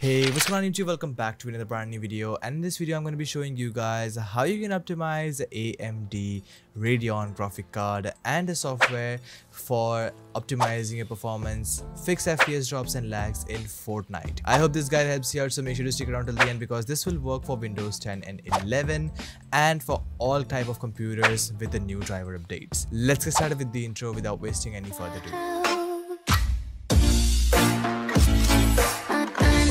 Hey, what's going on YouTube? Welcome back to another brand new video and in this video I'm going to be showing you guys how you can optimize AMD Radeon graphic card and the software for optimizing your performance, fix FPS drops and lags in Fortnite. I hope this guide helps you out so make sure to stick around till the end because this will work for Windows 10 and 11 and for all type of computers with the new driver updates. Let's get started with the intro without wasting any further ado.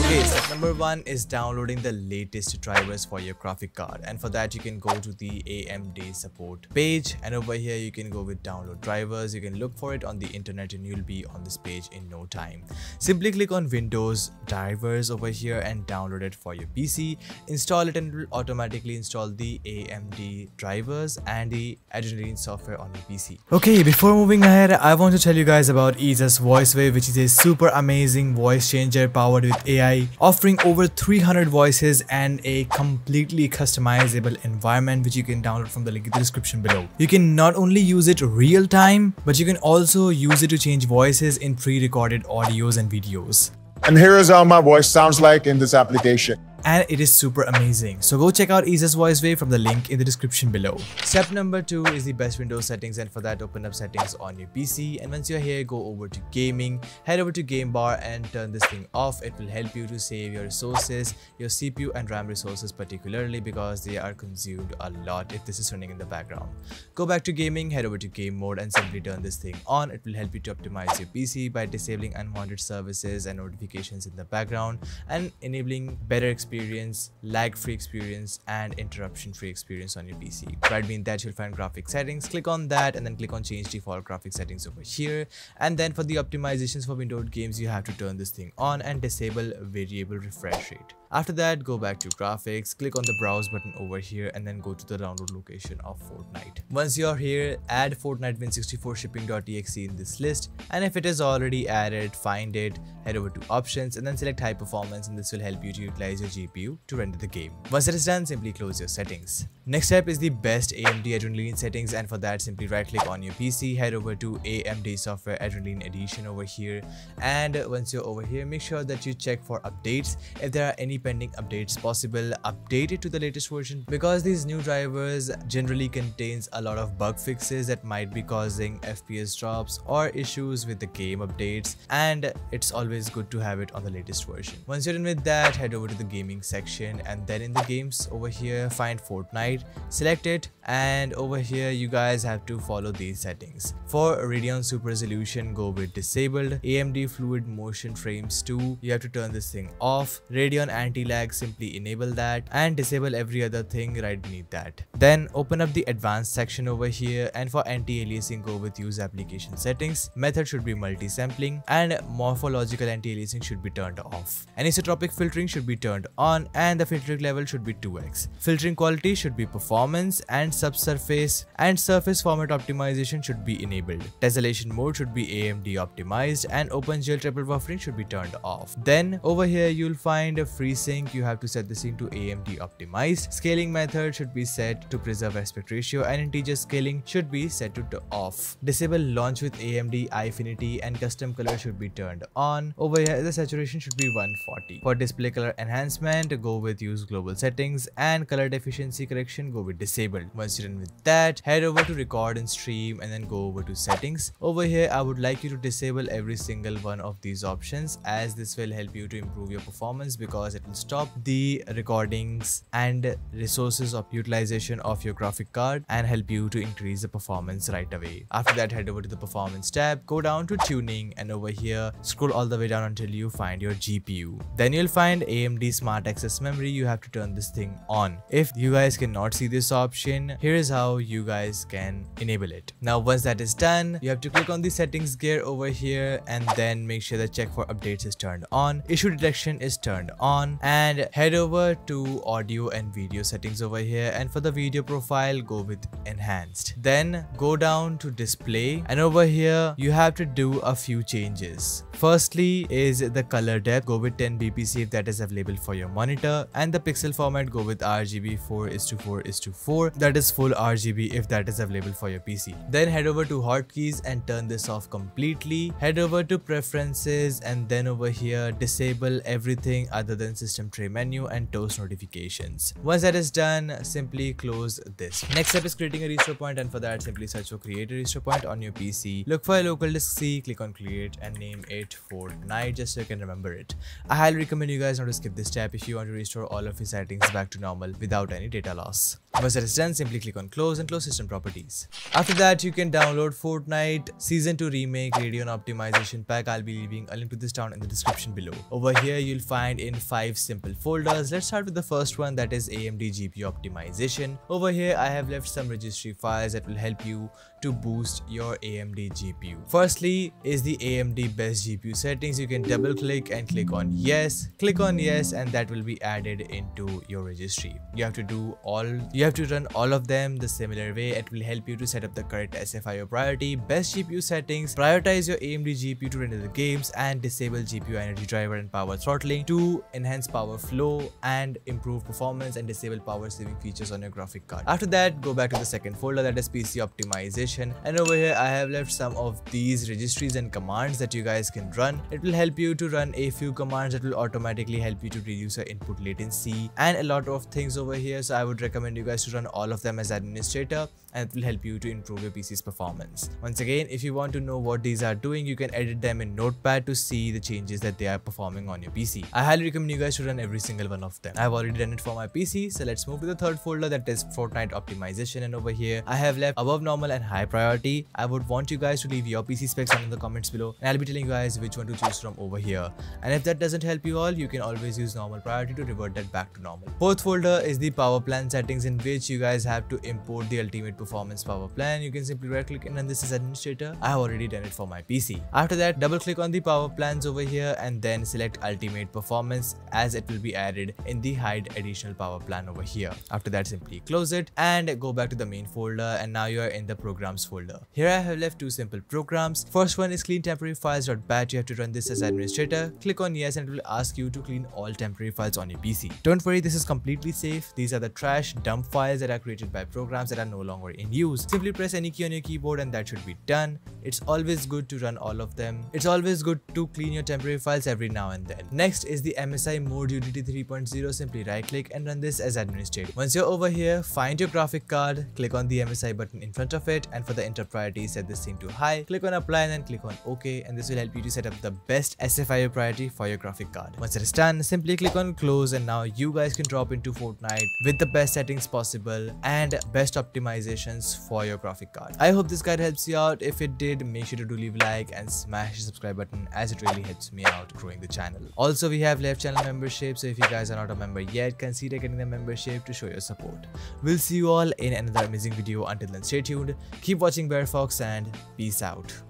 Okay, step number one is downloading the latest drivers for your graphic card and for that you can go to the AMD support page and over here you can go with download drivers. You can look for it on the internet and you'll be on this page in no time. Simply click on Windows drivers over here and download it for your PC. Install it and it will automatically install the AMD drivers and the Adrenalin software on your PC. Okay, before moving ahead, I want to tell you guys about EaseUS VoiceWave which is a super amazing voice changer powered with AI offering over 300 voices and a completely customizable environment which you can download from the link in the description below. You can not only use it real time, but you can also use it to change voices in pre-recorded audios and videos. And here is how my voice sounds like in this application and it is super amazing. So go check out EaseUS VoiceWave from the link in the description below. Step number 2 is the best Windows settings and for that open up settings on your PC and once you're here go over to gaming, head over to game bar and turn this thing off. It will help you to save your resources, your CPU and RAM resources particularly because they are consumed a lot if this is running in the background. Go back to gaming, head over to game mode and simply turn this thing on. It will help you to optimize your PC by disabling unwanted services and notifications in the background and enabling better experience experience, lag-free experience, and interruption-free experience on your PC. Right being that, you'll find graphic settings. Click on that and then click on change default graphic settings over here. And then for the optimizations for windowed games, you have to turn this thing on and disable variable refresh rate. After that, go back to graphics, click on the browse button over here and then go to the download location of Fortnite. Once you're here, add Fortnite Win64 shipping.exe in this list and if it is already added, find it, head over to options and then select high performance and this will help you to utilize your GPU to render the game. Once it is done, simply close your settings. Next step is the best AMD Adrenalin settings and for that simply right click on your PC, head over to AMD Software Adrenalin Edition over here and once you're over here make sure that you check for updates. If there are any pending updates possible, update it to the latest version because these new drivers generally contains a lot of bug fixes that might be causing FPS drops or issues with the game updates and it's always good to have it on the latest version. Once you're done with that, head over to the gaming section and then in the games over here find Fortnite select it and over here you guys have to follow these settings. For radeon super resolution go with disabled amd fluid motion frames 2 you have to turn this thing off. Radeon anti-lag simply enable that and disable every other thing right beneath that. Then open up the advanced section over here. And for anti-aliasing go with use application settings. Method should be multi-sampling and morphological anti-aliasing should be turned off. Anisotropic filtering should be turned on and the filtering level should be 2x filtering quality should be performance and subsurface and surface format optimization should be enabled. Tessellation mode should be AMD optimized and OpenGL triple buffering should be turned off. Then over here you'll find a FreeSync. You have to set this into AMD optimized. Scaling method should be set to preserve aspect ratio and integer scaling should be set to off. Disable launch with AMD Eyefinity and custom color should be turned on. Over here the saturation should be 140. For display color enhancement go with use global settings and color deficiency correction go with disabled. Once with that, head over to record and stream and then go over to settings. Over here, I would like you to disable every single one of these options as this will help you to improve your performance because it will stop the recordings and resources of utilization of your graphic card and help you to increase the performance right away. After that, head over to the performance tab, go down to tuning and over here, scroll all the way down until you find your GPU. Then you'll find AMD Smart Access Memory. You have to turn this thing on. If you guys cannot not see this option, here is how you guys can enable it. Now once that is done, you have to click on the settings gear over here and then make sure that check for updates is turned on, issue detection is turned on and head over to audio and video settings over here and for the video profile go with enhanced. Then go down to display and over here you have to do a few changes. Firstly is the color depth, go with 10 bpc if that is available for your monitor and the pixel format go with RGB 4 is to 4 4 is to 4 that is full RGB if that is available for your PC. Then head over to hotkeys and turn this off completely. Head over to preferences and then over here disable everything other than system tray menu and toast notifications. Once that is done, simply close this. Next step is creating a restore point and for that simply search for create a restore point on your PC. Look for a local disk C, click on create and name it Fortnite just so you can remember it. I highly recommend you guys not to skip this step if you want to restore all of your settings back to normal without any data loss. Once that is done, simply click on close and close system properties. After that, you can download Fortnite Season 2 Remake Radeon Optimization Pack. I'll be leaving a link to this down in the description below. Over here, you'll find in 5 simple folders. Let's start with the first one that is AMD GPU Optimization. Over here, I have left some registry files that will help you to boost your AMD GPU. Firstly is the AMD best GPU settings. You can double click and click on yes, click on yes and that will be added into your registry. You have to do all, you have to run all of them the similar way. It will help you to set up the correct SFIO priority, best GPU settings, prioritize your AMD GPU to render the games and disable GPU energy driver and power throttling to enhance power flow and improve performance and disable power saving features on your graphic card. After that, go back to the second folder that is PC optimization and over here I have left some of these registries and commands that you guys can run. It will help you to run a few commands that will automatically help you to reduce your input latency and a lot of things over here so I would recommend you guys to run all of them as administrator and it will help you to improve your PC's performance. Once again, if you want to know what these are doing, you can edit them in Notepad to see the changes that they are performing on your PC. I highly recommend you guys to run every single one of them. I've already done it for my PC, so let's move to the third folder that is Fortnite optimization and over here I have left above normal and high priority. I would want you guys to leave your PC specs down in the comments below and I'll be telling you guys which one to choose from over here. And if that doesn't help you all, you can always use normal priority to revert that back to normal. Fourth folder is the power plan settings in which you guys have to import the ultimate performance power plan. You can simply right click and this as administrator. I have already done it for my PC. After that, double click on the power plans over here and then select ultimate performance as it will be added in the hide additional power plan over here. After that, simply close it and go back to the main folder and now you are in the programs folder. Here I have left two simple programs. First one is clean temporary files.bat. You have to run this as administrator. Click on yes and it will ask you to clean all temporary files on your PC. Don't worry, this is completely safe. These are the trash dump files that are created by programs that are no longer in use use. Simply press any key on your keyboard and that should be done. It's always good to run all of them. It's always good to clean your temporary files every now and then. Next is the MSI Mode UDT 3.0. Simply right click and run this as administrator. Once you're over here, find your graphic card, click on the MSI button in front of it and for the enter priority set this thing to high. Click on apply and then click on OK and this will help you to set up the best SFIO priority for your graphic card. Once it is done, simply click on close and now you guys can drop into Fortnite with the best settings possible and best optimizations for your graphic card. I hope this guide helps you out. If it did, make sure to leave a like and smash the subscribe button as it really helps me out growing the channel. Also, we have left channel membership, so if you guys are not a member yet, consider getting the membership to show your support. We'll see you all in another amazing video. Until then, stay tuned, keep watching BareFox and peace out.